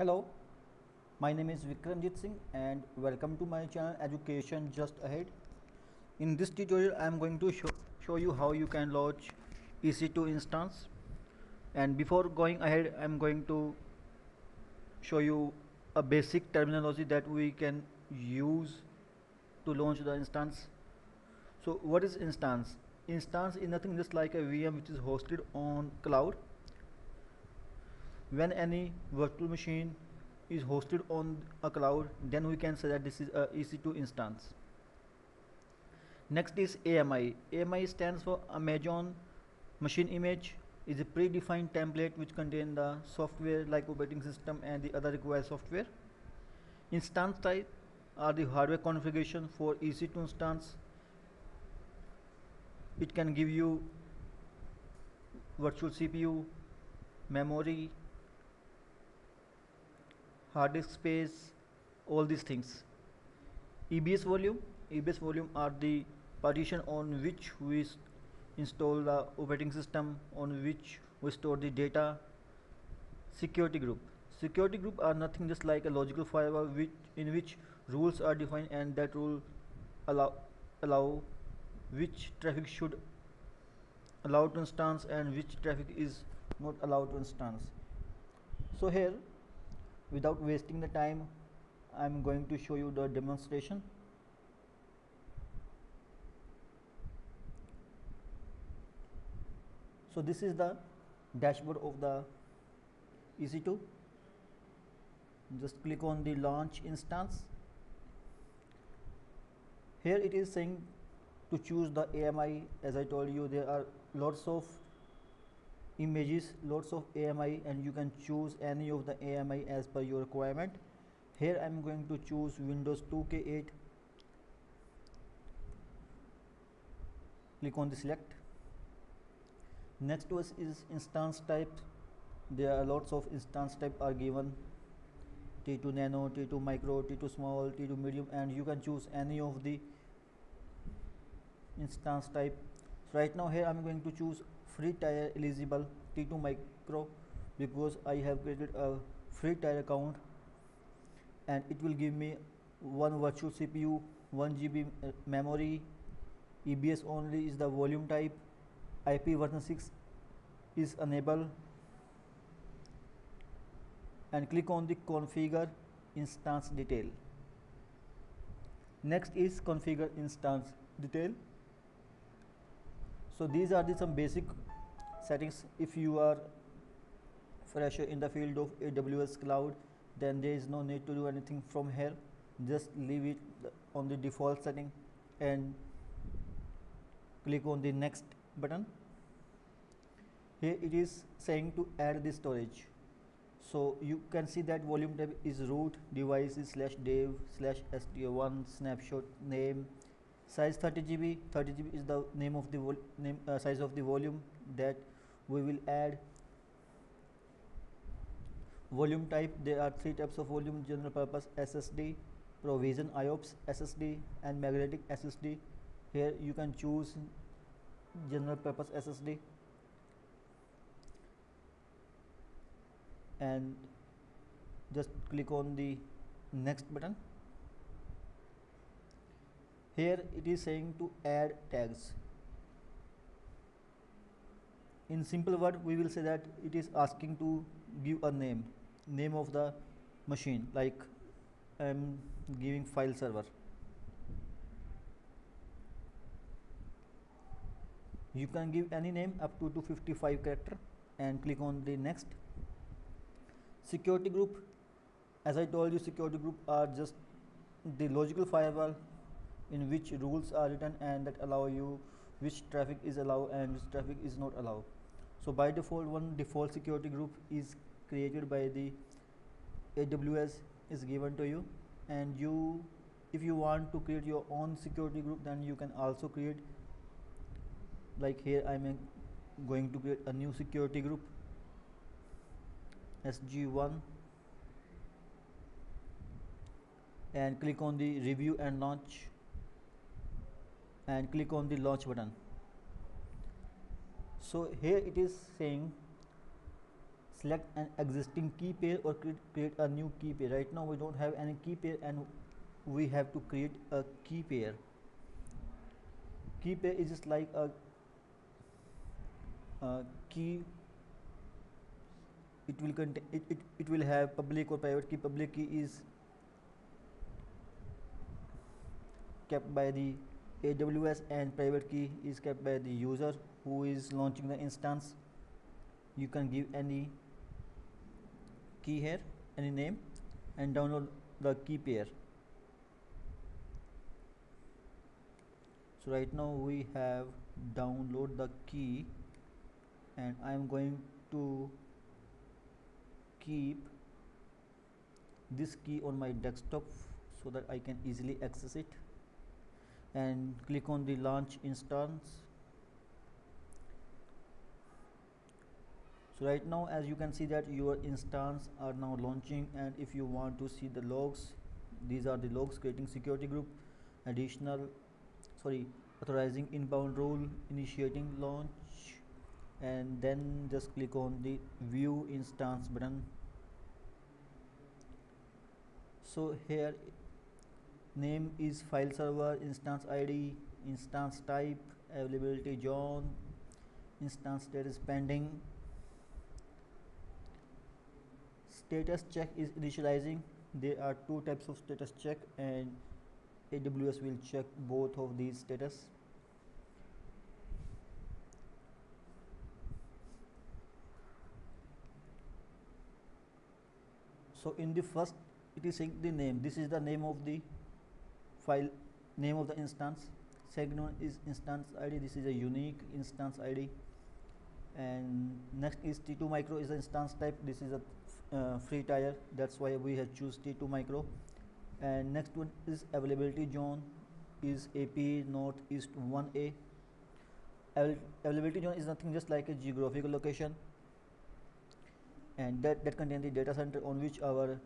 Hello, my name is Vikramjit Singh and welcome to my channel Education Just Ahead. In this tutorial I am going to show, show you how you can launch EC2 instance and before going ahead I am going to show you a basic terminology that we can use to launch the instance. So what is instance? Instance is nothing just like a VM which is hosted on cloud when any virtual machine is hosted on a cloud then we can say that this is a EC2 instance. Next is AMI AMI stands for Amazon machine image. Is a predefined template which contain the software like operating system and the other required software. Instance type are the hardware configuration for EC2 instance. It can give you virtual CPU memory hard disk space all these things. EBS volume EBS volume are the partition on which we install the operating system on which we store the data. Security group. Security group are nothing just like a logical firewall which in which rules are defined and that rule allow allow which traffic should allow to instance and which traffic is not allowed to instance. So here without wasting the time I'm going to show you the demonstration. So this is the dashboard of the EC2 just click on the launch instance. Here it is saying to choose the AMI as I told you there are lots of images lots of AMI and you can choose any of the AMI as per your requirement. Here I'm going to choose Windows 2K8 click on the select. Next was is instance type. There are lots of instance type are given. T2 nano, T2 micro, T2 small, T2 medium and you can choose any of the instance type. So right now here I'm going to choose free tier eligible T2 micro because I have created a free tier account and it will give me one virtual CPU 1 GB uh, memory EBS only is the volume type IP version 6 is enabled and click on the configure instance detail. Next is configure instance detail. So these are the some basic settings. If you are fresher in the field of AWS cloud then there is no need to do anything from here. Just leave it on the default setting and click on the next button. Here it is saying to add the storage. So you can see that volume tab is root devices slash dev slash st1 snapshot name size 30 GB 30 GB is the name of the name uh, size of the volume that we will add volume type. There are three types of volume. General purpose SSD provision IOPS SSD and magnetic SSD here you can choose general purpose SSD and just click on the next button. Here it is saying to add tags in simple word we will say that it is asking to give a name name of the machine like I am giving file server. You can give any name up to 255 character and click on the next. Security group as I told you security group are just the logical firewall in which rules are written and that allow you which traffic is allowed and which traffic is not allowed so by default one default security group is created by the AWS is given to you. And you if you want to create your own security group then you can also create like here I'm going to create a new security group. SG1 and click on the review and launch. And click on the launch button so here it is saying select an existing key pair or create, create a new key pair. Right now we don't have any key pair and we have to create a key pair. Key pair is just like a, a key it will contain it, it, it will have public or private key. Public key is kept by the AWS and private key is kept by the user who is launching the instance. You can give any key here any name and download the key pair. So right now we have download the key and I am going to keep this key on my desktop so that I can easily access it and click on the launch instance. So right now as you can see that your instance are now launching and if you want to see the logs these are the logs creating security group additional sorry authorizing inbound rule initiating launch and then just click on the view instance button. So here name is file server instance id instance type availability zone instance status pending. Status check is initializing. There are two types of status check and AWS will check both of these status. So in the first it is saying the name. This is the name of the file name of the instance. Second one is instance id this is a unique instance id and next is t2 micro is the instance type. This is a uh, free tier that's why we have choose t2 micro. And next one is availability zone is ap northeast 1a availability zone is nothing just like a geographical location. And that that contains the data center on which our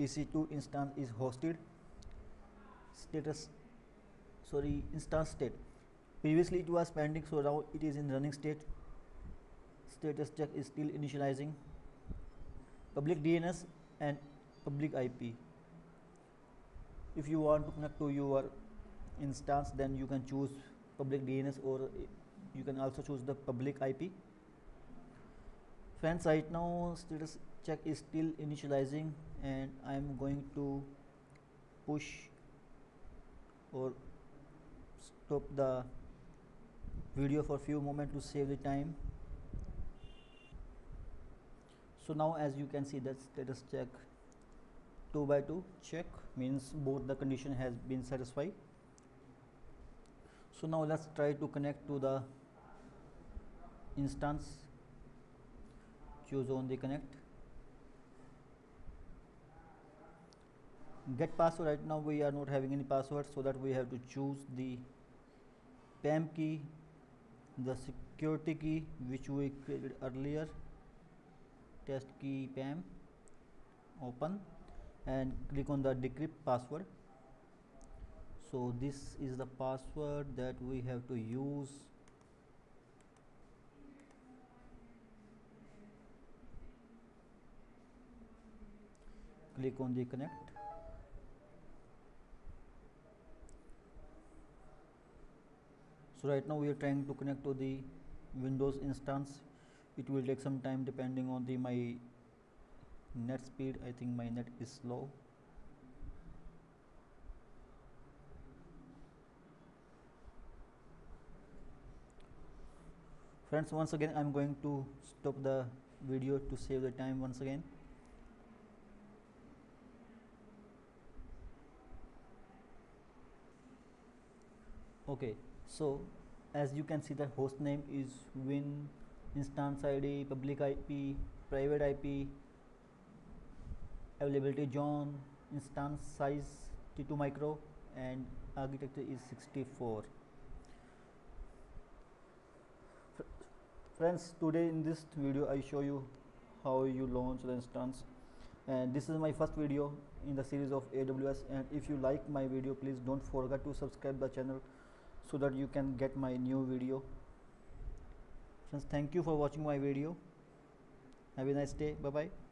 EC2 instance is hosted status sorry instance state. Previously it was pending so now it is in running state. Status check is still initializing. Public DNS and public IP if you want to connect to your instance then you can choose public DNS or you can also choose the public IP friends right now status check is still initializing and I am going to push or stop the video for few moments to save the time. So now as you can see that status check 2 by 2 check means both the condition has been satisfied. So now let's try to connect to the instance. Choose on the connect get password right now we are not having any password so that we have to choose the PEM key the security key which we created earlier. Test key PEM open and click on the decrypt password. So this is the password that we have to use. Click on the connect so right now we are trying to connect to the windows instance. It will take some time depending on the my net speed. I think my net is slow friends once again i'm going to stop the video to save the time once again. Okay so as you can see the host name is win instance id public ip private ip availability zone instance size t2 micro and architecture is 64 friends today in this video i show you how you launch the instance. And this is my first video in the series of aws and if you like my video please don't forget to subscribe the channel so that you can get my new video. Friends thank you for watching my video. Have a nice day. Bye bye